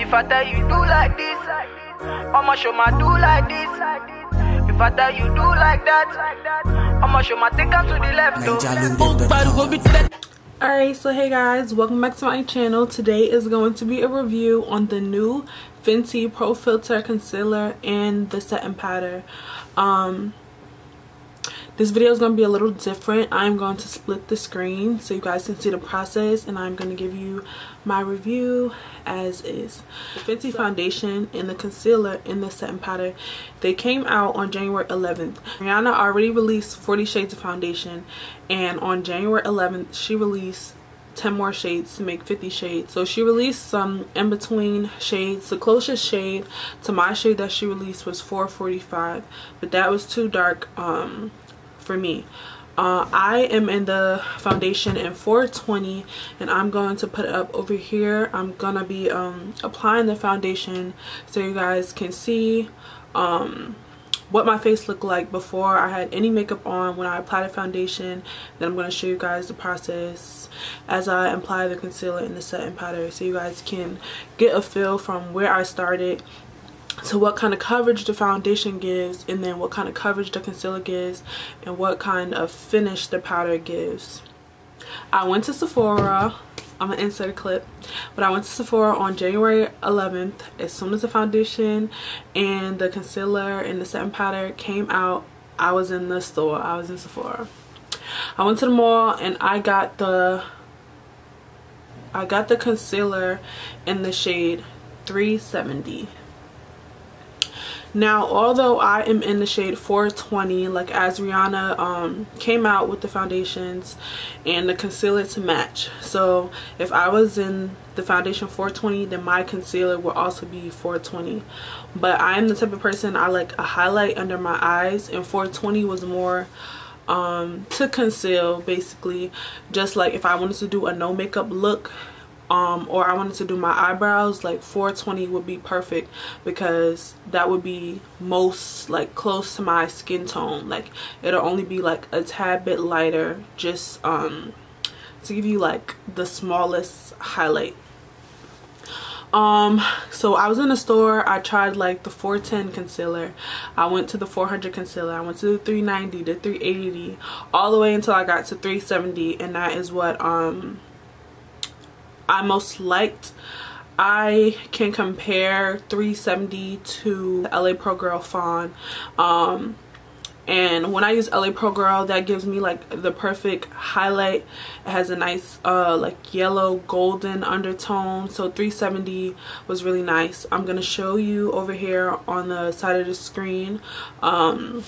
If I tell you do like this, I'ma show my do like this. If I tell you do like that, I'ma show my take to the left. Alright, so hey guys, welcome back to my channel. Today is going to be a review on the new Fenty Pro Filt'r Concealer and the Setting Powder. Um, this video is going to be a little different. I'm going to split the screen so you guys can see the process and I'm going to give you my review as is. The Fenty foundation and the concealer in the setting powder, they came out on January 11th. Rihanna already released 40 shades of foundation and on January 11th she released 10 more shades to make 50 shades so she released some in between shades the closest shade to my shade that she released was 445 but that was too dark um for me. Uh, I am in the foundation in 420 and I'm going to put it up over here. I'm going to be um, applying the foundation so you guys can see um, what my face looked like before I had any makeup on when I applied the foundation. Then I'm going to show you guys the process as I apply the concealer and the setting powder so you guys can get a feel from where I started to what kind of coverage the foundation gives and then what kind of coverage the concealer gives and what kind of finish the powder gives. I went to Sephora. I'm gonna insert a clip. But I went to Sephora on January 11th as soon as the foundation and the concealer and the setting powder came out. I was in the store. I was in Sephora. I went to the mall and I got the I got the concealer in the shade 370 now although i am in the shade 420 like as rihanna um, came out with the foundations and the concealer to match. So if i was in the foundation 420 then my concealer will also be 420 but i am the type of person i like a highlight under my eyes and 420 was more um, to conceal basically. Just like if i wanted to do a no makeup look um, or I wanted to do my eyebrows like 420 would be perfect because that would be most like close to my skin tone. Like it'll only be like a tad bit lighter just um, to give you like the smallest highlight. Um so i was in the store. I tried like the 410 concealer. I went to the 400 concealer. I went to the 390 the 380 all the way until i got to 370 and that is what um I most liked. I can compare 370 to LA Pro Girl Fawn. Um, and when I use LA Pro Girl that gives me like the perfect highlight. It has a nice uh, like yellow golden undertone so 370 was really nice. I'm gonna show you over here on the side of the screen um,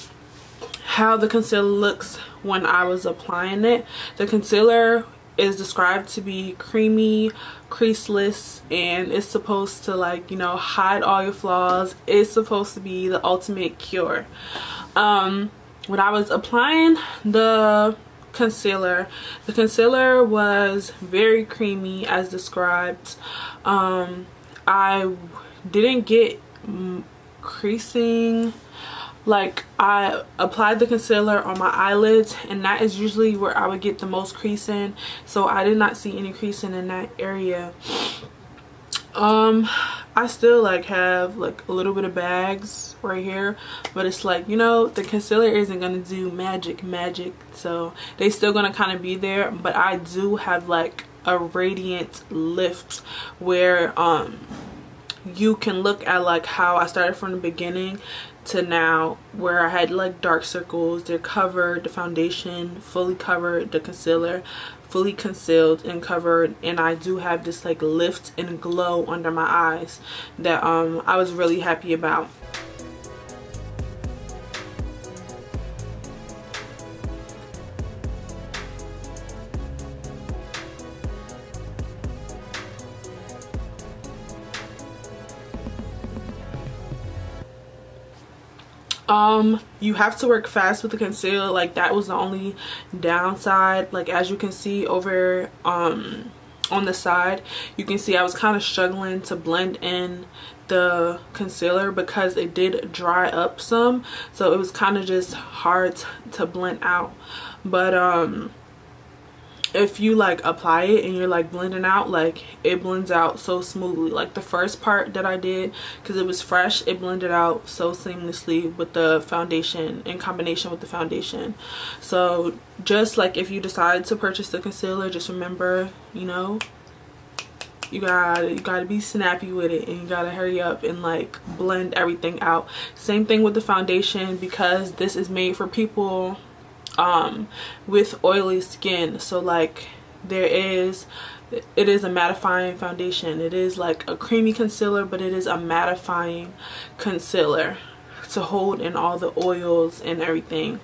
how the concealer looks when I was applying it. The concealer is described to be creamy creaseless and it's supposed to like you know hide all your flaws. It's supposed to be the ultimate cure. Um when i was applying the concealer the concealer was very creamy as described. Um i didn't get creasing like I applied the concealer on my eyelids and that is usually where I would get the most creasing. So I did not see any creasing in that area. Um I still like have like a little bit of bags right here but it's like you know the concealer isn't gonna do magic magic. So they still gonna kind of be there but I do have like a radiant lift where um you can look at like how I started from the beginning to now where I had like dark circles they're covered the foundation fully covered the concealer fully concealed and covered and I do have this like lift and glow under my eyes that um I was really happy about um you have to work fast with the concealer. Like that was the only downside. Like as you can see over um on the side you can see I was kind of struggling to blend in the concealer because it did dry up some. So it was kind of just hard to blend out. But um if you like apply it and you're like blending out like it blends out so smoothly. Like the first part that I did because it was fresh it blended out so seamlessly with the foundation in combination with the foundation. So just like if you decide to purchase the concealer just remember you know you gotta you gotta be snappy with it and you gotta hurry up and like blend everything out. Same thing with the foundation because this is made for people um with oily skin. So like there is it is a mattifying foundation. It is like a creamy concealer but it is a mattifying concealer to hold in all the oils and everything.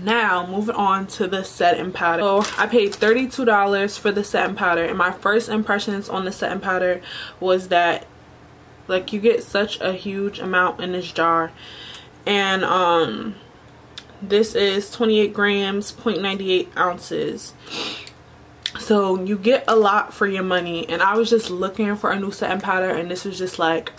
Now moving on to the setting powder. So i paid 32 dollars for the setting powder and my first impressions on the setting powder was that like you get such a huge amount in this jar. And um this is 28 grams 0.98 ounces. So you get a lot for your money and i was just looking for a new setting powder and this was just like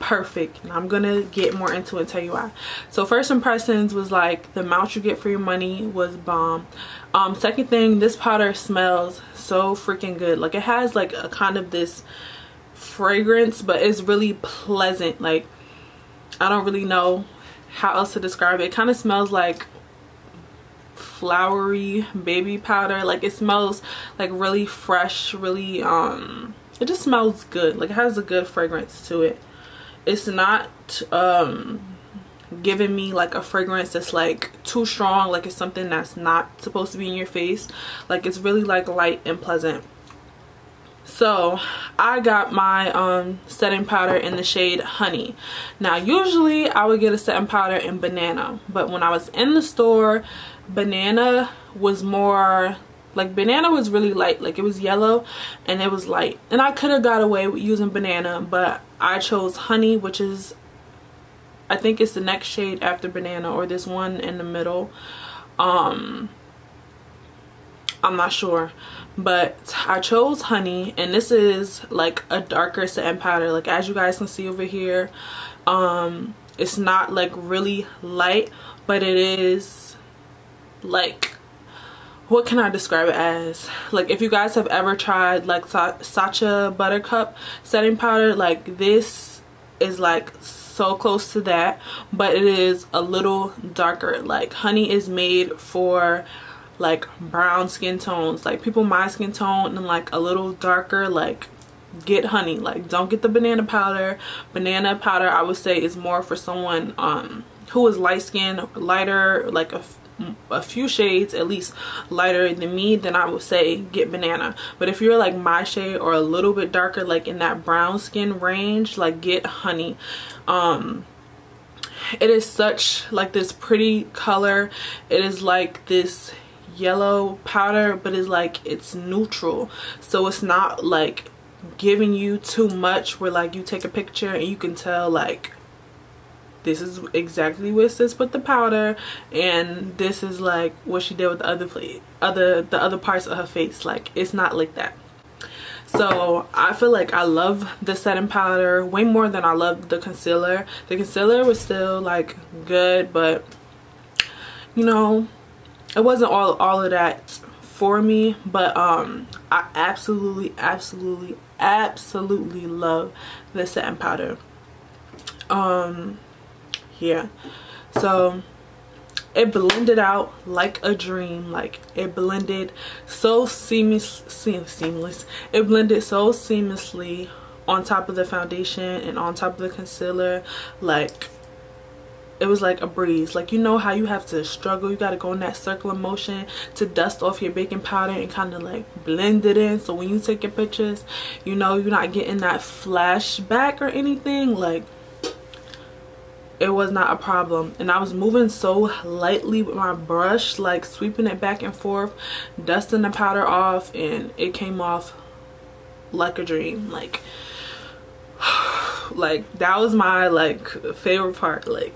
perfect. And i'm gonna get more into it and tell you why. So first impressions was like the amount you get for your money was bomb. Um second thing this powder smells so freaking good. Like it has like a kind of this fragrance but it's really pleasant. Like i don't really know how else to describe it. It kind of smells like flowery baby powder. Like it smells like really fresh, really, um, it just smells good. Like it has a good fragrance to it. It's not, um, giving me like a fragrance that's like too strong like it's something that's not supposed to be in your face like it's really like light and pleasant so i got my um setting powder in the shade honey. Now usually i would get a setting powder in banana but when i was in the store banana was more like banana was really light. Like it was yellow and it was light. And i could have got away with using banana but i chose honey which is i think it's the next shade after banana or this one in the middle. Um i'm not sure but I chose honey and this is like a darker setting powder. Like as you guys can see over here um it's not like really light but it is like what can I describe it as? Like if you guys have ever tried like Sa Sacha Buttercup setting powder like this is like so close to that but it is a little darker. Like honey is made for like brown skin tones. Like people my skin tone and like a little darker like get honey. Like don't get the banana powder. Banana powder i would say is more for someone um who is light skin lighter like a, a few shades at least lighter than me then i would say get banana. But if you're like my shade or a little bit darker like in that brown skin range like get honey. Um it is such like this pretty color. It is like this yellow powder but it's like it's neutral. So it's not like giving you too much where like you take a picture and you can tell like this is exactly where sis put the powder and this is like what she did with the other other the other parts of her face. Like it's not like that. So i feel like i love the setting powder way more than i love the concealer. The concealer was still like good but you know it wasn't all all of that for me but um i absolutely absolutely absolutely love the setting powder. Um yeah. So it blended out like a dream like it blended so seamless seamless. It blended so seamlessly on top of the foundation and on top of the concealer like it was like a breeze. Like you know how you have to struggle? You got to go in that circular motion to dust off your baking powder and kind of like blend it in. So when you take your pictures you know you're not getting that flashback or anything. Like it was not a problem. And I was moving so lightly with my brush like sweeping it back and forth dusting the powder off and it came off like a dream. Like like that was my like favorite part. Like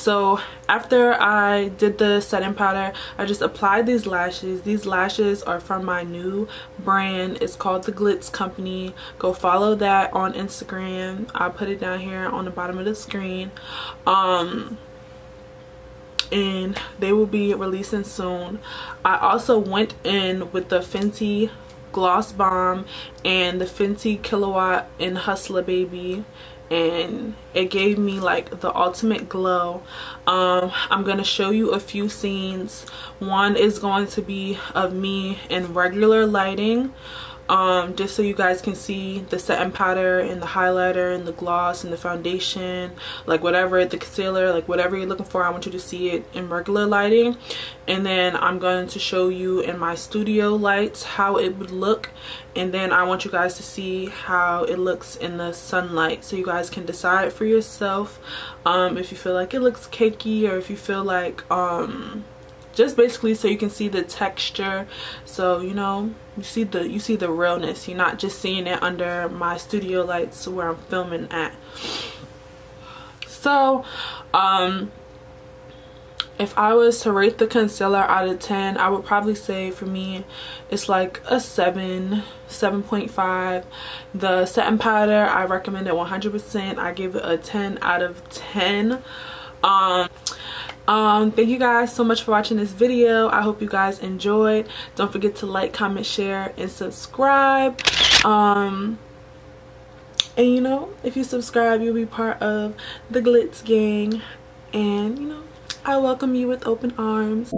so after I did the setting powder I just applied these lashes. These lashes are from my new brand. It's called the Glitz Company. Go follow that on Instagram. I'll put it down here on the bottom of the screen. Um and they will be releasing soon. I also went in with the fenty gloss bomb and the fenty Killawatt in hustler baby and it gave me like the ultimate glow. Um, i'm gonna show you a few scenes. One is going to be of me in regular lighting um, just so you guys can see the setting powder and the highlighter and the gloss and the foundation like whatever the concealer like whatever you're looking for I want you to see it in regular lighting. And then I'm going to show you in my studio lights how it would look. And then I want you guys to see how it looks in the sunlight so you guys can decide for yourself um, if you feel like it looks cakey or if you feel like um, just basically so you can see the texture so you know you see the you see the realness you're not just seeing it under my studio lights where i'm filming at so um if I was to rate the concealer out of 10, I would probably say for me, it's like a 7, 7.5. The setting powder, I recommend it 100%. I give it a 10 out of 10. Um, um thank you guys so much for watching this video. I hope you guys enjoyed. Don't forget to like comment share and subscribe. Um and you know if you subscribe you'll be part of the glitz gang. And you know i welcome you with open arms